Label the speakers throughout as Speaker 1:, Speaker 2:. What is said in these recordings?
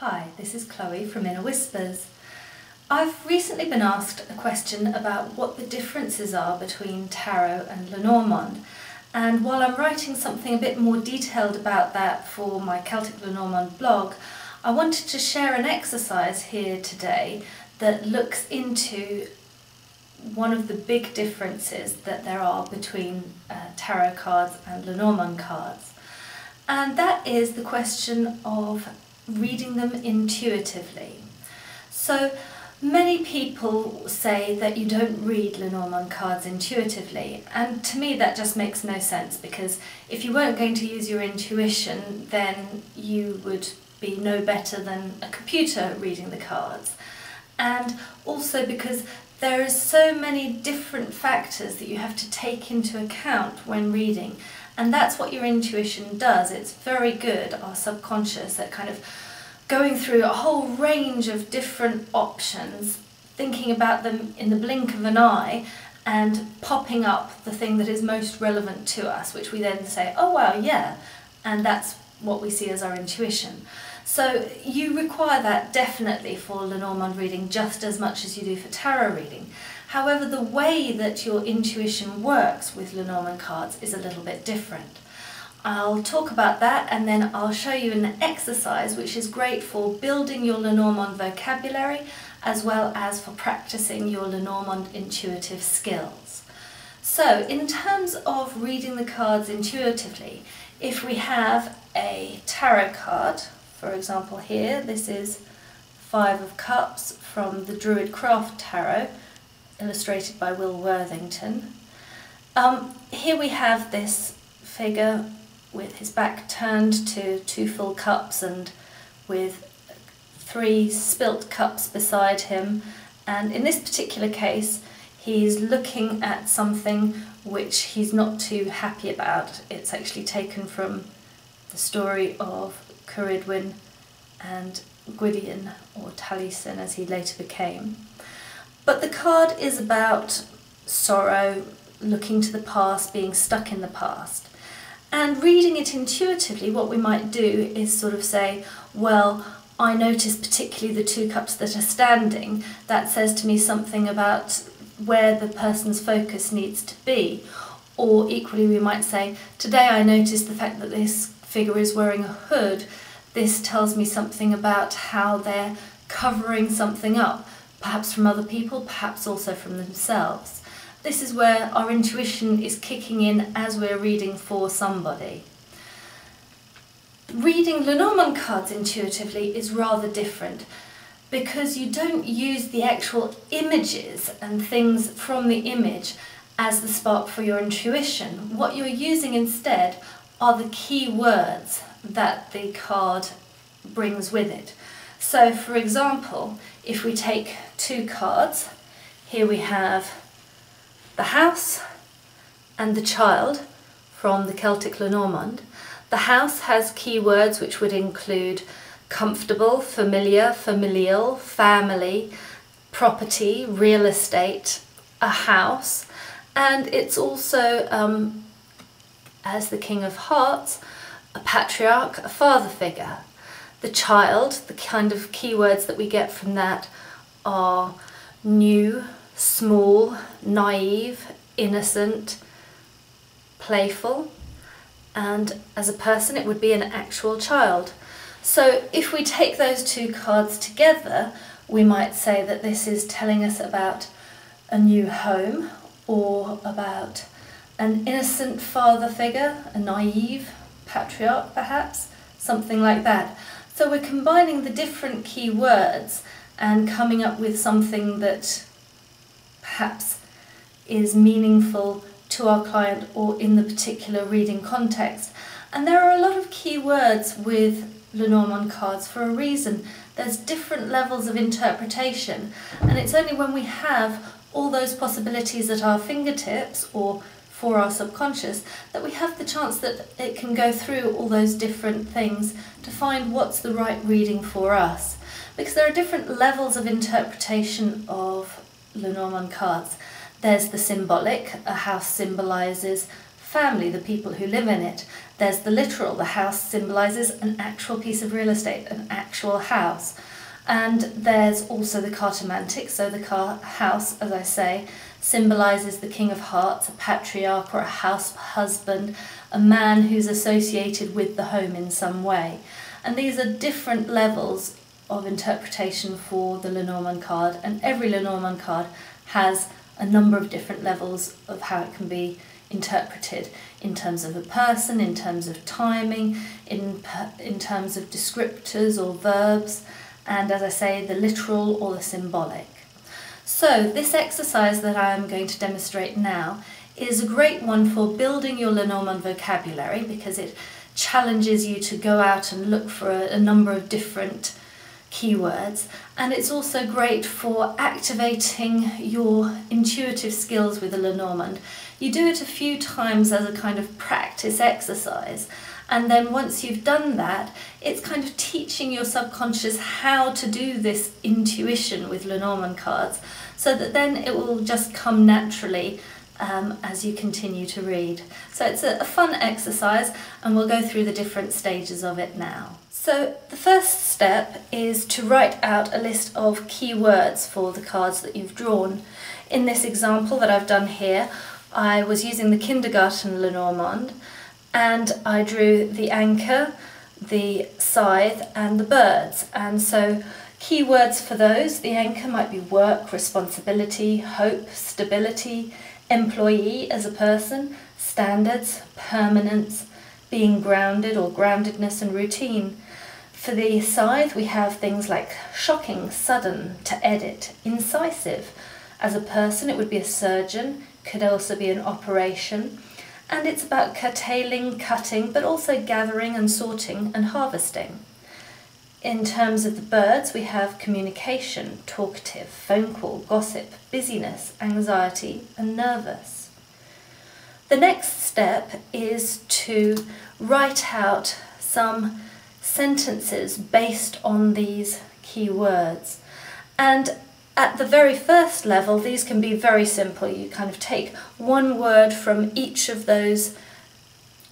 Speaker 1: Hi, this is Chloe from Inner Whispers. I've recently been asked a question about what the differences are between tarot and Lenormand. And while I'm writing something a bit more detailed about that for my Celtic Lenormand blog, I wanted to share an exercise here today that looks into one of the big differences that there are between uh, tarot cards and Lenormand cards. And that is the question of reading them intuitively. So many people say that you don't read Lenormand cards intuitively and to me that just makes no sense because if you weren't going to use your intuition then you would be no better than a computer reading the cards. And also because there are so many different factors that you have to take into account when reading and that's what your intuition does. It's very good, our subconscious, at kind of going through a whole range of different options, thinking about them in the blink of an eye, and popping up the thing that is most relevant to us, which we then say, oh wow, yeah, and that's what we see as our intuition. So you require that definitely for Lenormand reading just as much as you do for tarot reading. However, the way that your intuition works with Lenormand cards is a little bit different. I'll talk about that and then I'll show you an exercise which is great for building your Lenormand vocabulary as well as for practicing your Lenormand intuitive skills. So in terms of reading the cards intuitively, if we have a tarot card, for example here, this is Five of Cups from the DruidCraft Tarot, illustrated by Will Worthington. Um, here we have this figure with his back turned to two full cups and with three spilt cups beside him and in this particular case he's looking at something which he's not too happy about. It's actually taken from the story of Ceridwen and Gwydion or Taliesin as he later became. But the card is about sorrow, looking to the past, being stuck in the past. And reading it intuitively, what we might do is sort of say, well, I notice particularly the two cups that are standing. That says to me something about where the person's focus needs to be. Or equally, we might say, today I noticed the fact that this figure is wearing a hood. This tells me something about how they're covering something up perhaps from other people, perhaps also from themselves. This is where our intuition is kicking in as we're reading for somebody. Reading Lenormand cards intuitively is rather different because you don't use the actual images and things from the image as the spark for your intuition. What you're using instead are the key words that the card brings with it. So for example, if we take two cards, here we have the house and the child from the Celtic Lenormand. The house has keywords which would include comfortable, familiar, familial, family, property, real estate, a house, and it's also, um, as the King of Hearts, a patriarch, a father figure. The child, the kind of keywords that we get from that are new, small, naive, innocent, playful, and as a person it would be an actual child. So if we take those two cards together, we might say that this is telling us about a new home or about an innocent father figure, a naive patriarch perhaps, something like that. So we're combining the different key words and coming up with something that perhaps is meaningful to our client or in the particular reading context. And there are a lot of key words with Lenormand cards for a reason. There's different levels of interpretation and it's only when we have all those possibilities at our fingertips or for our subconscious, that we have the chance that it can go through all those different things to find what's the right reading for us. Because there are different levels of interpretation of Lenormand cards. There's the symbolic, a house symbolises family, the people who live in it. There's the literal, the house symbolises an actual piece of real estate, an actual house. And there's also the cartomantic, so the car house, as I say, symbolises the King of Hearts, a patriarch or a house husband, a man who's associated with the home in some way. And these are different levels of interpretation for the Lenormand card, and every Lenormand card has a number of different levels of how it can be interpreted in terms of a person, in terms of timing, in, in terms of descriptors or verbs, and as I say, the literal or the symbolic. So this exercise that I am going to demonstrate now is a great one for building your Lenormand vocabulary because it challenges you to go out and look for a, a number of different keywords and it's also great for activating your intuitive skills with the Lenormand. You do it a few times as a kind of practice exercise and then once you've done that, it's kind of teaching your subconscious how to do this intuition with Lenormand cards so that then it will just come naturally um, as you continue to read. So it's a, a fun exercise and we'll go through the different stages of it now. So the first step is to write out a list of keywords for the cards that you've drawn. In this example that I've done here, I was using the kindergarten Lenormand and I drew the anchor, the scythe and the birds. And so keywords for those, the anchor might be work, responsibility, hope, stability, employee as a person, standards, permanence, being grounded or groundedness and routine. For the scythe, we have things like shocking, sudden, to edit, incisive. As a person, it would be a surgeon, could also be an operation, and it's about curtailing, cutting, but also gathering and sorting and harvesting. In terms of the birds, we have communication, talkative, phone call, gossip, busyness, anxiety, and nervous. The next step is to write out some sentences based on these key words. And at the very first level, these can be very simple. You kind of take one word from each of those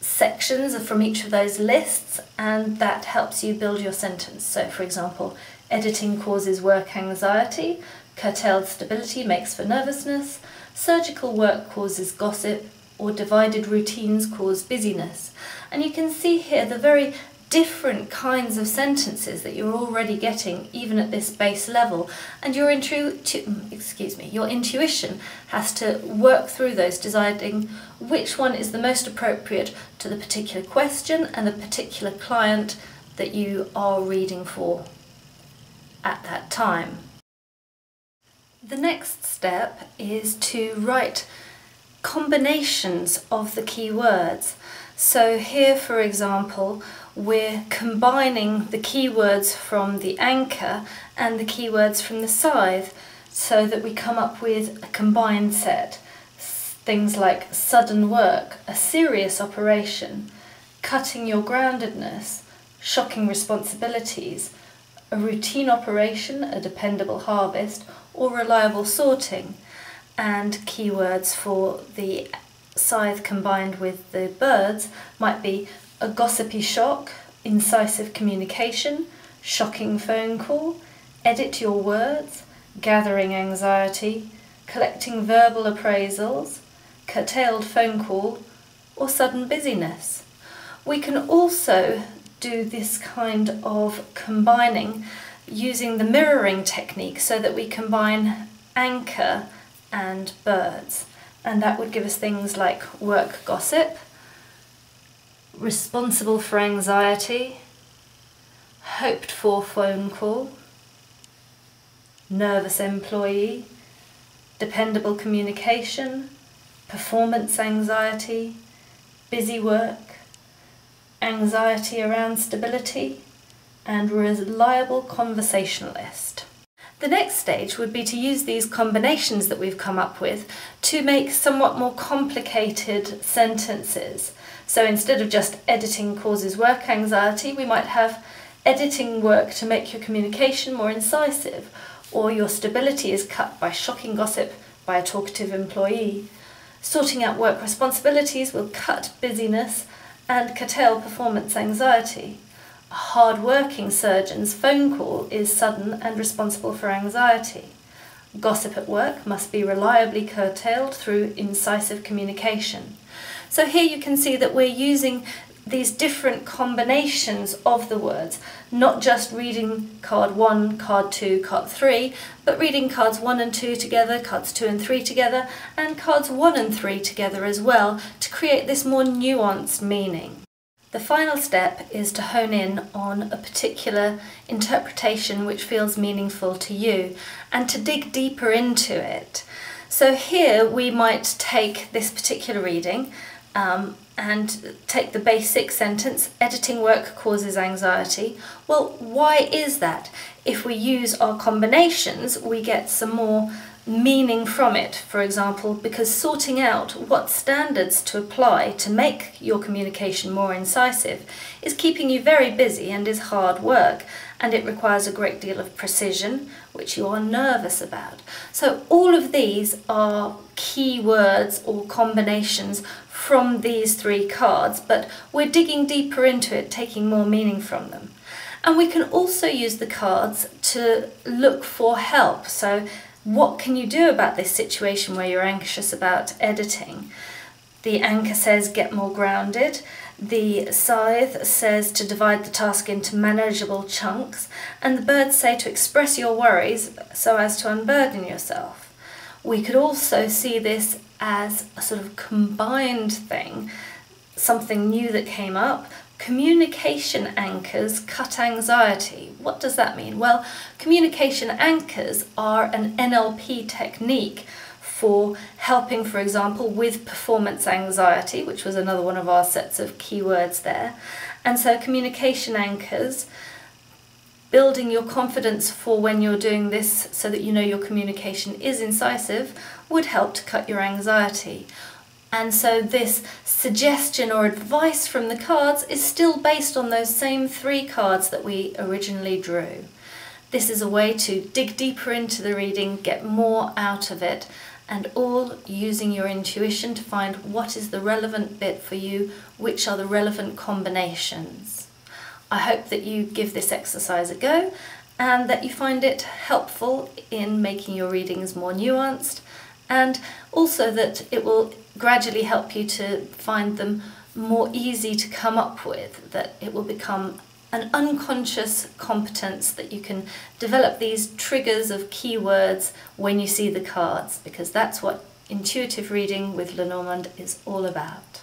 Speaker 1: sections, or from each of those lists, and that helps you build your sentence. So, for example, editing causes work anxiety, curtailed stability makes for nervousness, surgical work causes gossip, or divided routines cause busyness. And you can see here the very different kinds of sentences that you're already getting even at this base level. And your intu- mm, excuse me your intuition has to work through those deciding which one is the most appropriate to the particular question and the particular client that you are reading for at that time. The next step is to write combinations of the key words so here for example we're combining the keywords from the anchor and the keywords from the scythe so that we come up with a combined set. Things like sudden work, a serious operation, cutting your groundedness, shocking responsibilities, a routine operation, a dependable harvest, or reliable sorting, and keywords for the scythe combined with the birds might be a gossipy shock, incisive communication, shocking phone call, edit your words, gathering anxiety, collecting verbal appraisals, curtailed phone call, or sudden busyness. We can also do this kind of combining using the mirroring technique so that we combine anchor and birds. And that would give us things like work gossip, responsible for anxiety, hoped for phone call, nervous employee, dependable communication, performance anxiety, busy work, anxiety around stability, and reliable conversationalist. The next stage would be to use these combinations that we've come up with to make somewhat more complicated sentences so instead of just editing causes work anxiety, we might have editing work to make your communication more incisive, or your stability is cut by shocking gossip by a talkative employee. Sorting out work responsibilities will cut busyness and curtail performance anxiety. Hard-working surgeon's phone call is sudden and responsible for anxiety. Gossip at work must be reliably curtailed through incisive communication. So here you can see that we're using these different combinations of the words, not just reading card 1, card 2, card 3, but reading cards 1 and 2 together, cards 2 and 3 together, and cards 1 and 3 together as well to create this more nuanced meaning. The final step is to hone in on a particular interpretation which feels meaningful to you and to dig deeper into it. So here we might take this particular reading um, and take the basic sentence, editing work causes anxiety. Well, why is that? If we use our combinations, we get some more meaning from it, for example, because sorting out what standards to apply to make your communication more incisive is keeping you very busy and is hard work, and it requires a great deal of precision, which you are nervous about. So all of these are key words or combinations from these three cards, but we're digging deeper into it, taking more meaning from them. And we can also use the cards to look for help. So what can you do about this situation where you're anxious about editing? The anchor says get more grounded. The scythe says to divide the task into manageable chunks. And the birds say to express your worries so as to unburden yourself. We could also see this as a sort of combined thing, something new that came up, Communication anchors cut anxiety. What does that mean? Well, communication anchors are an NLP technique for helping, for example, with performance anxiety, which was another one of our sets of keywords there. And so, communication anchors, building your confidence for when you're doing this so that you know your communication is incisive, would help to cut your anxiety. And so this suggestion or advice from the cards is still based on those same three cards that we originally drew. This is a way to dig deeper into the reading, get more out of it, and all using your intuition to find what is the relevant bit for you, which are the relevant combinations. I hope that you give this exercise a go and that you find it helpful in making your readings more nuanced and also that it will gradually help you to find them more easy to come up with, that it will become an unconscious competence that you can develop these triggers of keywords when you see the cards, because that's what intuitive reading with Lenormand is all about.